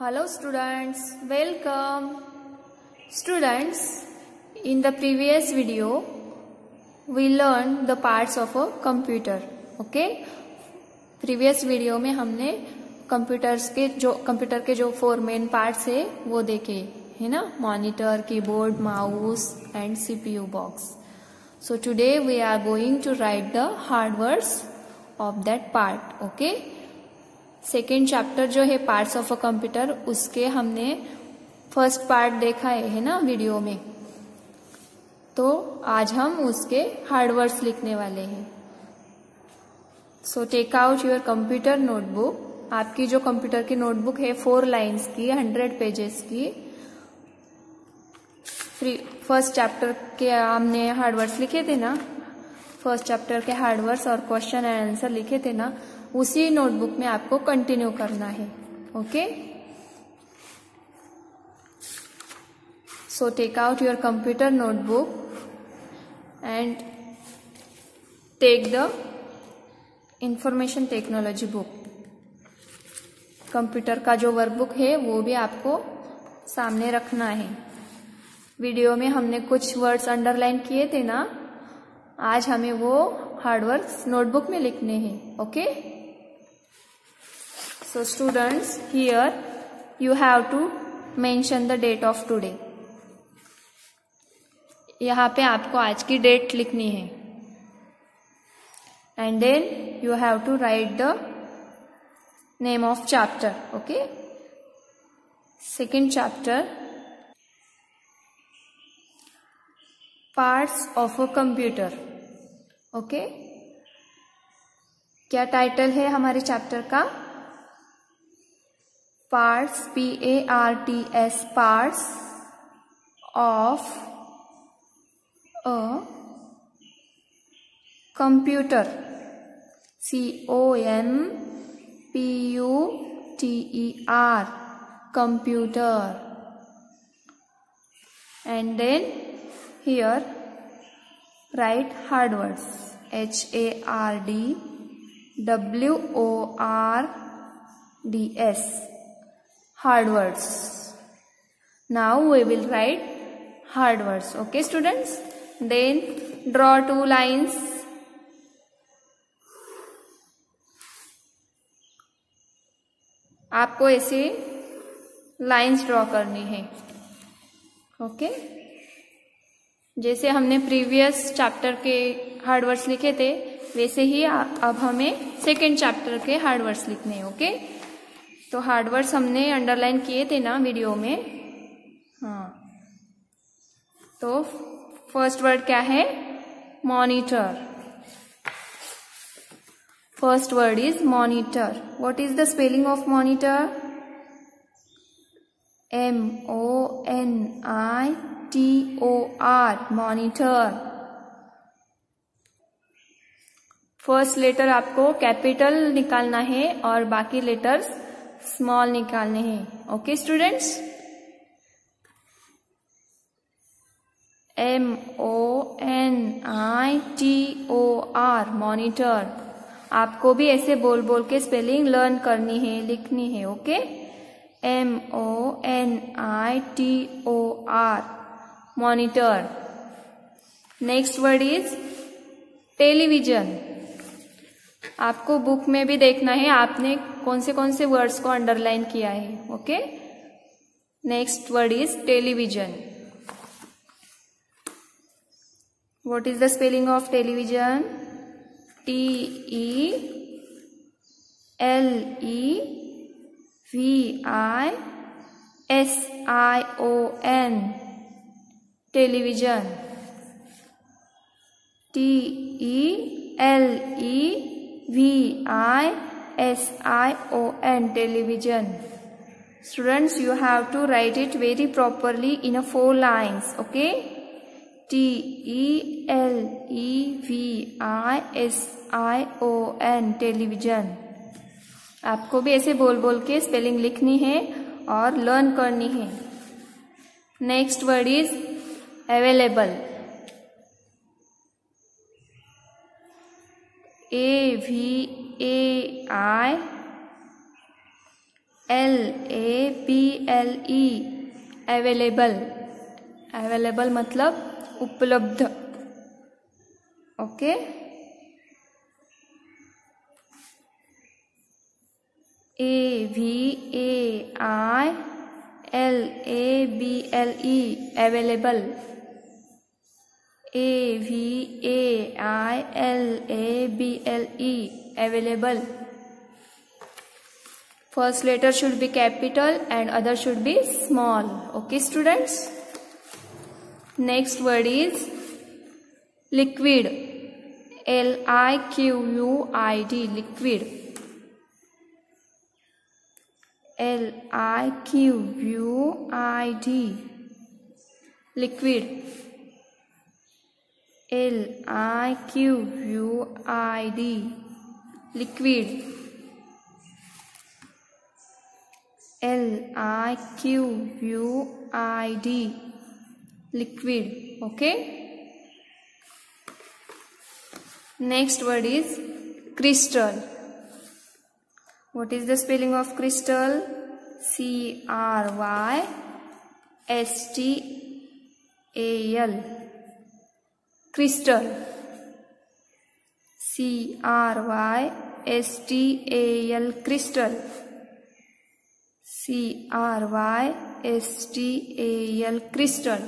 Hello students welcome students in the previous video we learn the parts of a computer. Okay? Previous video में हमने computers के जो computer के जो four main parts है वो देखे है ना monitor keyboard mouse and CPU box so today we are going to write the hard words of that part okay second chapter जो है पार्ट्स ऑफ अ कंप्यूटर उसके हमने फर्स्ट पार्ट देखा है, है ना वीडियो में तो आज हम उसके हार्डवर्ड्स लिखने वाले हैं so take out your computer notebook आपकी जो कंप्यूटर की नोटबुक है फोर लाइंस की हंड्रेड पेजेस की फ्री फर्स्ट चैप्टर के हमने हार्डवर्ड्स लिखे थे ना फर्स्ट चैप्टर के हार्डवर्ड्स और क्वेश्चन एंड आंसर लिखे थे ना उसी नोटबुक में आपको कंटिन्यू करना है okay so take out your computer notebook and take the information technology book computer का जो वर्कबुक है वो भी आपको सामने रखना है वीडियो में हमने कुछ वर्ड्स अंडरलाइन किए थे ना आज हमें वो हार्डवर्क नोटबुक में लिखने हैं okay okay? So students here you have to mention the date of today. यहाँ पे आपको आज की डेट लिखनी है and then you have to write the name of chapter okay second chapter parts of a computer okay क्या title है हमारे चैप्टर का parts P A R T S parts of a computer C O M P U T E R computer and then here write hard words H A R D W O R D S hard words. Now we will write hard words. Okay students? Then draw two lines. आपको ऐसे lines draw करनी है okay जैसे हमने previous chapter के hard words लिखे थे वैसे ही अब हमें सेकेंड चैप्टर के हार्ड वर्ड्स लिखने हैं ओके तो हार्ड वर्ड्स हमने अंडरलाइन किए थे ना वीडियो में हाँ तो फर्स्ट वर्ड क्या है monitor first word is monitor what is the spelling of monitor M O N I T O R monitor first letter आपको कैपिटल निकालना है और बाकी लेटर्स स्मॉल निकालने हैं okay students M O N I T O R monitor आपको भी ऐसे बोल बोल के स्पेलिंग लर्न करनी है लिखनी है okay M O N I T O R monitor next word is television आपको बुक में भी देखना है आपने कौन से कौन से वर्ड्स को अंडरलाइन किया है okay next word is television what is the spelling of television T E L E V I S I O N television T E L E V I S I O N television. Students, you have to write it very properly in a four lines. Okay. T E L E V I S I O N television. आपको भी ऐसे बोल बोल के spelling लिखनी है और learn करनी है next word is available A V A I L A B L E available available मतलब उपलब्ध okay A V A I L A B L E available A V A I L A B L E available first letter should be capital and other should be small okay students next word is liquid l i q u i d liquid l i q u i d liquid l i q u i d liquid L I Q U I D liquid okay next word is crystal what is the spelling of crystal c r y s t a l crystal C R Y S T A L crystal C R Y S T A L crystal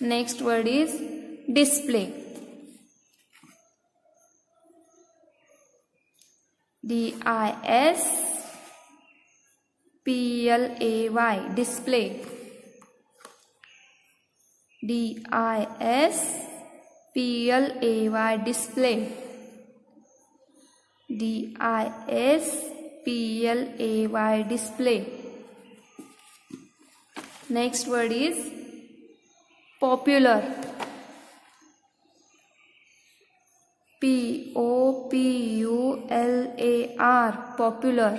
next word is display D I S P L A Y display D I S PLAY display DISPLAY display next word is popular P O P U L A R popular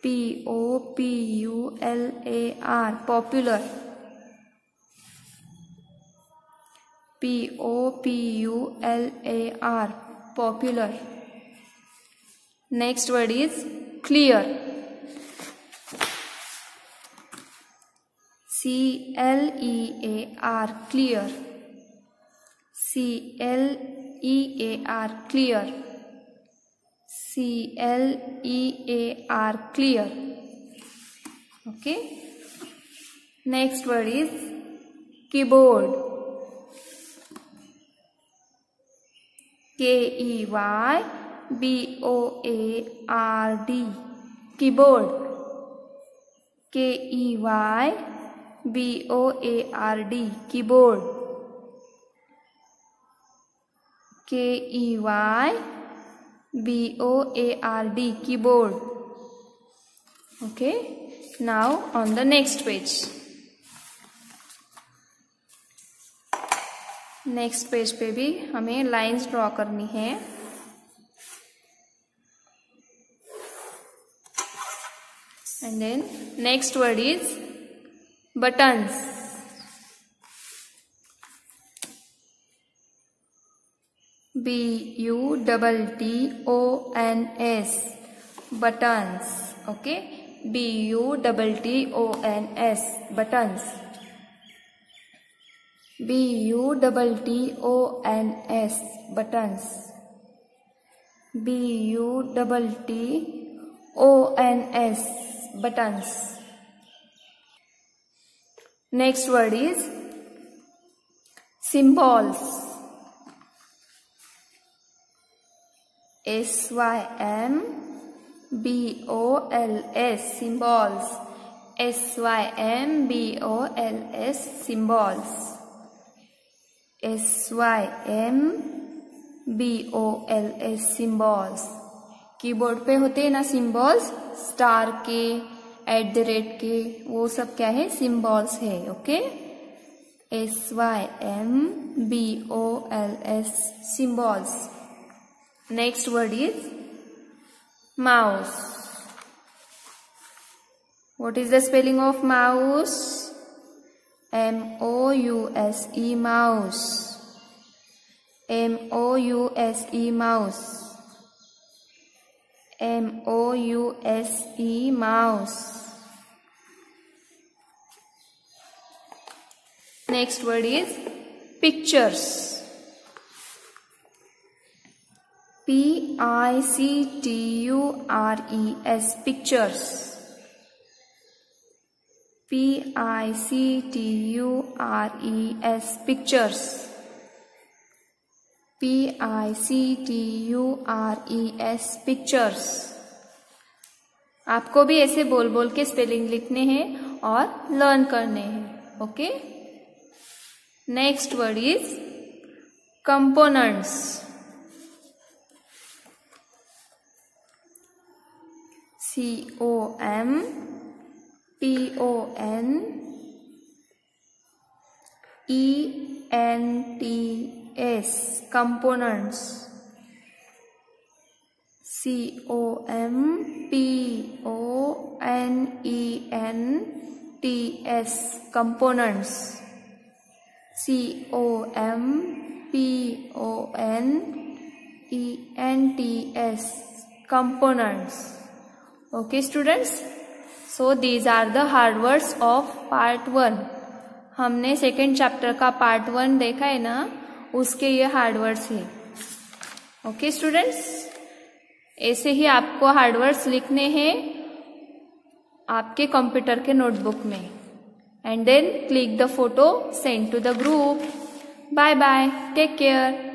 P O P U L A R popular popular, popular. Next word is clear. clear, clear. clear, clear. clear, clear. Okay. Next word is keyboard. keyboard, keyboard, keyboard, keyboard, keyboard. Okay, now on the next page. Next page पे भी हमें lines draw करनी है and then next word is buttons B U double T O N S buttons okay B U double T O N S buttons B U double T O N S buttons B U double T O N S buttons next word is symbols S Y M B O L S symbols S Y M B O L S symbols S Y M B O L S symbols keyboard पे होते हैं ना symbols star के at the rate के वो सब क्या है सिम्बॉल्स है okay S Y M B O L S symbols next word is mouse what is the spelling of mouse M O U S E mouse M O U S E mouse M O U S E mouse Next word is pictures P I C T U R E S pictures P I C T U R E S pictures P I C T U R E S pictures आपको भी ऐसे बोल बोल के spelling लिखने हैं और learn करने हैं okay next word is components C O M P O N E N T S components C O M P O N E N T S components C O M P O N E N T S components okay students so these are the hard words of part one हमने second chapter का part one देखा है ना उसके ये hard words है okay students ऐसे ही आपको हार्ड वर्ड्स लिखने हैं आपके कंप्यूटर के नोटबुक में and then click the photo send to the group bye bye take care